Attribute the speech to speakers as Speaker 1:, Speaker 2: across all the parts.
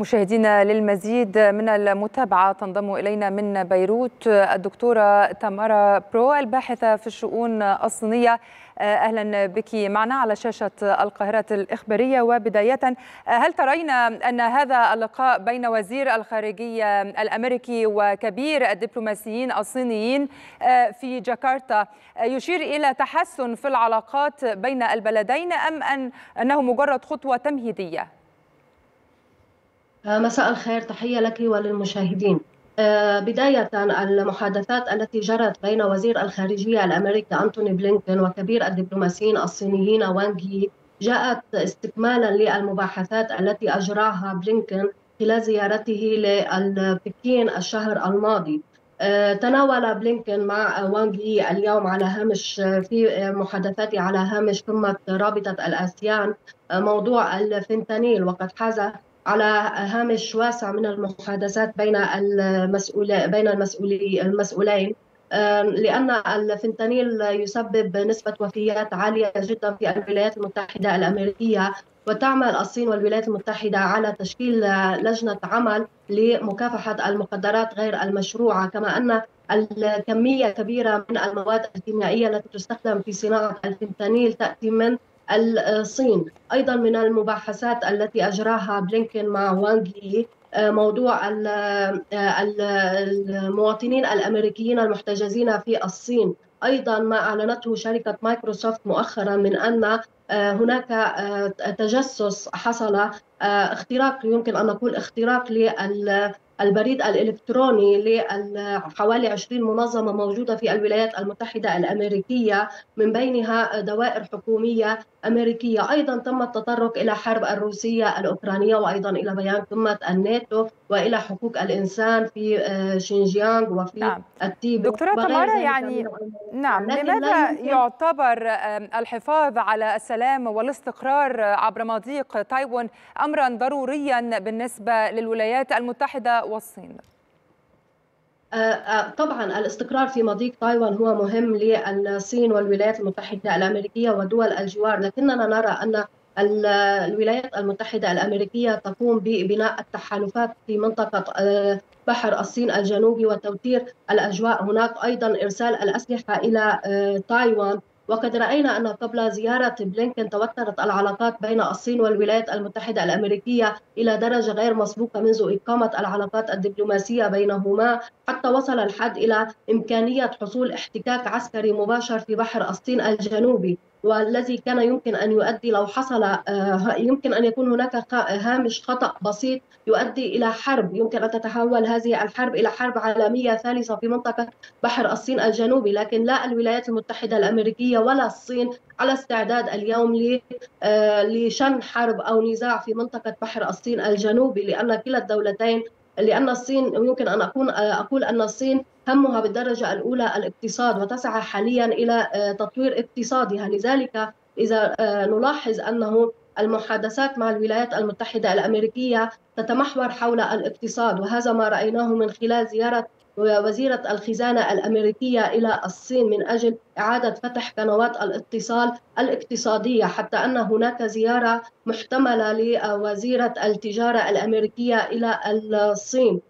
Speaker 1: مشاهدينا للمزيد من المتابعة تنضم إلينا من بيروت الدكتورة تمارا برو الباحثة في الشؤون الصينية أهلا بك معنا على شاشة القاهرة الإخبارية وبداية هل ترين أن هذا اللقاء بين وزير الخارجية الأمريكي وكبير الدبلوماسيين الصينيين في جاكرتا يشير إلى تحسن في العلاقات بين البلدين أم أن أنه مجرد خطوة تمهيدية؟
Speaker 2: مساء الخير تحية لك وللمشاهدين. بداية المحادثات التي جرت بين وزير الخارجية الأمريكي أنتوني بلينكن وكبير الدبلوماسيين الصينيين وانغ جاءت استكمالا للمباحثات التي أجراها بلينكن خلال زيارته لبكين الشهر الماضي. تناول بلينكن مع وانغ يي اليوم على هامش في محادثاته على هامش قمة رابطة الآسيان موضوع الفنتانيل وقد حاز على هامش واسع من المحادثات بين المسؤول بين المسؤولي المسؤولين. لأن الفنتانيل يسبب نسبة وفيات عالية جدا في الولايات المتحدة الأمريكية وتعمل الصين والولايات المتحدة على تشكيل لجنة عمل لمكافحة المخدرات غير المشروعة كما أن الكمية كبيرة من المواد الكيميائية التي تستخدم في صناعة الفنتانيل تأتي من الصين أيضا من المباحثات التي أجراها بلينكن مع وانغ يي موضوع المواطنين الأمريكيين المحتجزين في الصين. أيضا ما أعلنته شركة مايكروسوفت مؤخرا من أن هناك تجسس حصل اختراق يمكن أن نقول اختراق لل البريد الإلكتروني لحوالي 20 منظمة موجودة في الولايات المتحدة الأمريكية من بينها دوائر حكومية أمريكية، أيضا تم التطرق إلى حرب الروسية الأوكرانية وأيضا إلى بيان قمة الناتو. وإلى حقوق الإنسان في شينجيانغ وفي
Speaker 1: نعم.
Speaker 2: التيبت
Speaker 1: دكتورة تمارا يعني نعم لماذا يعتبر الحفاظ على السلام والاستقرار عبر مضيق تايوان امرا ضروريا بالنسبة للولايات المتحدة والصين؟
Speaker 2: طبعا الاستقرار في مضيق تايوان هو مهم للصين والولايات المتحدة الأمريكية ودول الجوار لكننا نرى أن الولايات المتحدة الأمريكية تقوم ببناء التحالفات في منطقة بحر الصين الجنوبي وتوتير الأجواء. هناك أيضا إرسال الأسلحة إلى تايوان. وقد رأينا أن قبل زيارة بلينكن توترت العلاقات بين الصين والولايات المتحدة الأمريكية إلى درجة غير مسبوقة منذ إقامة العلاقات الدبلوماسية بينهما. حتى وصل الحد إلى إمكانية حصول احتكاك عسكري مباشر في بحر الصين الجنوبي. والذي كان يمكن أن يؤدي لو حصل يمكن أن يكون هناك هامش خطأ بسيط يؤدي إلى حرب. يمكن أن تتحول هذه الحرب إلى حرب عالمية ثالثة في منطقة بحر الصين الجنوبي لكن لا الولايات المتحدة الأمريكية ولا الصين على استعداد اليوم لشن حرب أو نزاع في منطقة بحر الصين الجنوبي لأن كلا الدولتين لأن الصين يمكن أن أكون أقول أن الصين همها بالدرجة الأولى الاقتصاد وتسعى حاليا إلى تطوير اقتصادها. لذلك إذا نلاحظ أنه المحادثات مع الولايات المتحدة الأمريكية تتمحور حول الاقتصاد وهذا ما رأيناه من خلال زيارة وزيرة الخزانة الأمريكية إلى الصين من أجل إعادة فتح قنوات الاتصال الاقتصادية حتى أن هناك زيارة محتملة لوزيرة التجارة الأمريكية إلى الصين.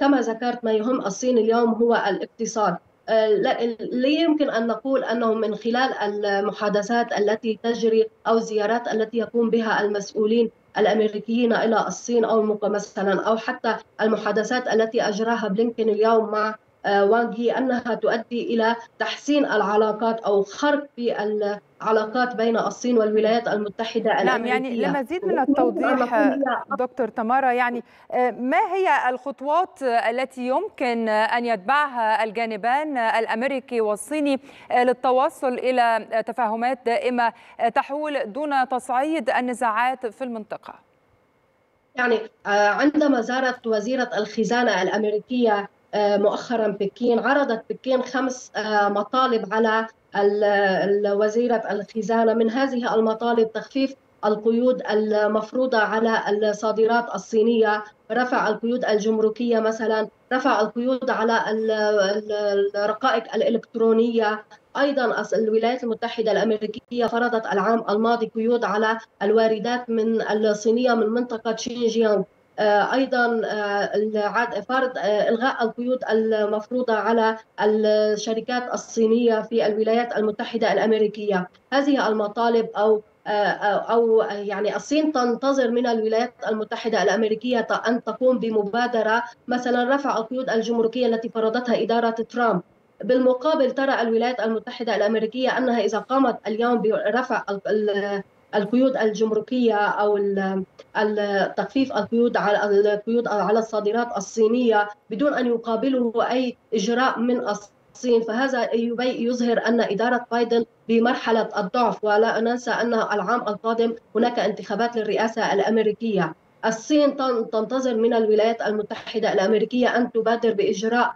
Speaker 2: كما ذكرت ما يهم الصين اليوم هو الاقتصاد. لا يمكن أن نقول أنه من خلال المحادثات التي تجري أو الزيارات التي يقوم بها المسؤولين الأمريكيين إلى الصين أو مثلا أو حتى المحادثات التي أجراها بلينكن اليوم مع وانغ أنها تؤدي إلى تحسين العلاقات أو خرق في العلاقات بين الصين والولايات المتحدة
Speaker 1: نعم
Speaker 2: الأمريكية.
Speaker 1: يعني لمزيد من التوضيح دكتور تمارا يعني ما هي الخطوات التي يمكن أن يتبعها الجانبان الأمريكي والصيني للتوصل إلى تفاهمات دائمة تحول دون تصعيد النزاعات في المنطقة؟
Speaker 2: يعني عندما زارت وزيرة الخزانة الأمريكية مؤخرا بكين عرضت بكين خمس مطالب على وزيرة الخزانة. من هذه المطالب تخفيف القيود المفروضة على الصادرات الصينية رفع القيود الجمركية مثلا رفع القيود على الرقائق الإلكترونية. أيضا الولايات المتحدة الأمريكية فرضت العام الماضي قيود على الواردات من الصينية من منطقة شينجيانغ. أيضا فرض إلغاء القيود المفروضة على الشركات الصينية في الولايات المتحدة الأمريكية. هذه المطالب أو أو يعني الصين تنتظر من الولايات المتحدة الأمريكية أن تقوم بمبادرة مثلا رفع القيود الجمركية التي فرضتها إدارة ترامب. بالمقابل ترى الولايات المتحدة الأمريكية أنها إذا قامت اليوم برفع القيود الجمركية أو تخفيف القيود على القيود على الصادرات الصينية بدون أن يقابله أي إجراء من الصين. فهذا يظهر أن إدارة بايدن بمرحلة الضعف ولا ننسى أن العام القادم هناك انتخابات للرئاسة الأمريكية. الصين تنتظر من الولايات المتحدة الأمريكية أن تبادر بإجراء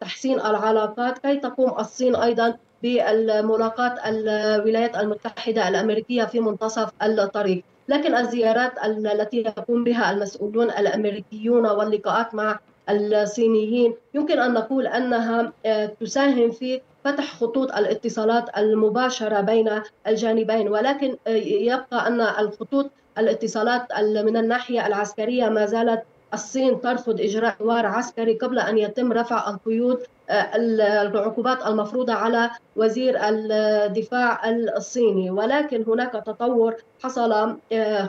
Speaker 2: تحسين العلاقات كي تقوم الصين أيضا بملاقاة الولايات المتحدة الأمريكية في منتصف الطريق. لكن الزيارات التي يقوم بها المسؤولون الأمريكيون واللقاءات مع الصينيين يمكن أن نقول أنها تساهم في فتح خطوط الاتصالات المباشرة بين الجانبين. ولكن يبقى أن الخطوط الاتصالات من الناحية العسكرية ما زالت الصين ترفض إجراء حوار عسكري قبل أن يتم رفع القيود العقوبات المفروضة على وزير الدفاع الصيني. ولكن هناك تطور حصل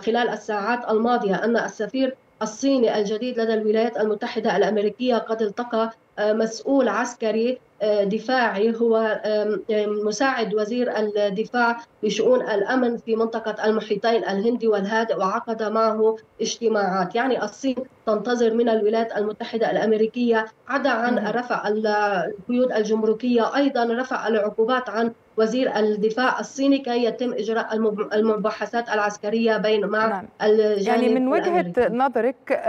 Speaker 2: خلال الساعات الماضية أن السفير الصيني الجديد لدى الولايات المتحدة الأمريكية قد التقى مسؤول عسكري دفاعي هو مساعد وزير الدفاع بشؤون الأمن في منطقة المحيطين الهندي والهادئ وعقد معه اجتماعات، يعني الصين تنتظر من الولايات المتحدة الأمريكية عدا عن رفع القيود الجمركية أيضا رفع العقوبات عن وزير الدفاع الصيني كي يتم إجراء المباحثات العسكرية بين مع نعم. الجانب
Speaker 1: يعني من وجهة الأمريكي. نظرك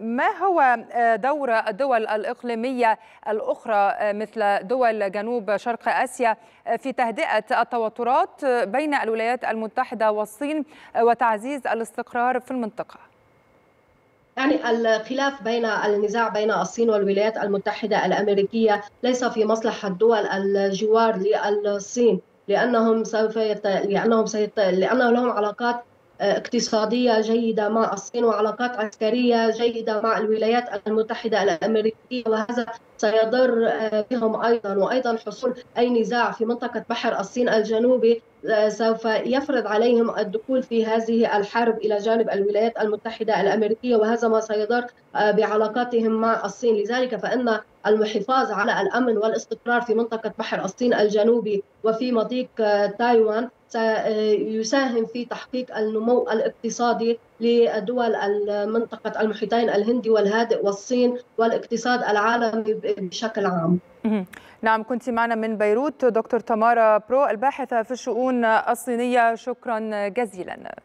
Speaker 1: ما هو دور الدول الإقليمية الأخرى مثل دول جنوب شرق آسيا في تهدئة التوترات بين الولايات المتحدة والصين وتعزيز الاستقرار في المنطقة
Speaker 2: يعني الخلاف بين النزاع بين الصين والولايات المتحدة الأمريكية ليس في مصلحة دول الجوار للصين لأنهم سوف يت... لأنهم سيت... لأنه لهم علاقات اقتصادية جيدة مع الصين وعلاقات عسكرية جيدة مع الولايات المتحدة الأمريكية وهذا سيضر بهم أيضا. وأيضا حصول أي نزاع في منطقة بحر الصين الجنوبي سوف يفرض عليهم الدخول في هذه الحرب إلى جانب الولايات المتحدة الأمريكية وهذا ما سيضر بعلاقاتهم مع الصين. لذلك فإن الحفاظ على الأمن والاستقرار في منطقة بحر الصين الجنوبي وفي مضيق تايوان سيساهم في تحقيق النمو الاقتصادي لدول منطقة المحيطين الهندي والهادئ والصين والاقتصاد العالمي بشكل عام.
Speaker 1: نعم كنت معنا من بيروت دكتور تمارا برو الباحثة في الشؤون الصينية. شكرا جزيلا.